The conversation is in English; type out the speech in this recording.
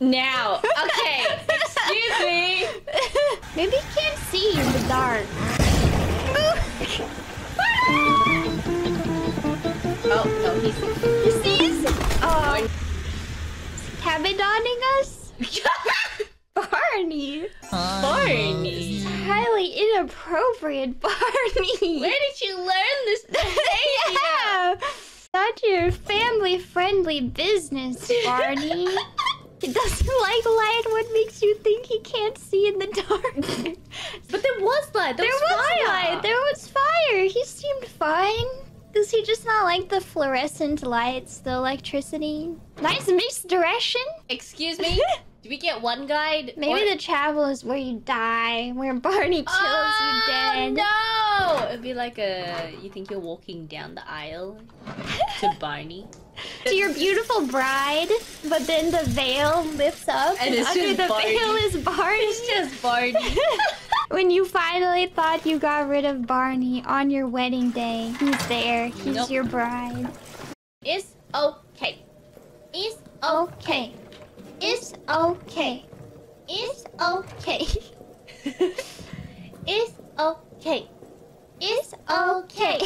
Now. Okay. Excuse me. Maybe he can't see in the dark. Oh, no, he's... He sees? Oh. Uh, Kabedoning us? Barney. Barney. Highly inappropriate, Barney. Where did you learn this behavior? yeah. Not your family-friendly business, Barney. He doesn't like light. What makes you think he can't see in the dark? But there was light. There, There was, was fire. light. There was fire. He seemed fine. Does he just not like the fluorescent lights, the electricity? Nice misdirection. Excuse me? Do we get one guide? Maybe Or- the travel is where you die, where Barney kills oh, you dead. no! It'd be like a... You think you're walking down the aisle to Barney? To your beautiful bride, but then the veil lifts up, And it's under the Barney. veil is Barney. It's just Barney. when you finally thought you got rid of Barney on your wedding day, he's there. He's Nope. your bride. It's okay. It's okay. It's Okay. It's okay. It's okay. It's okay.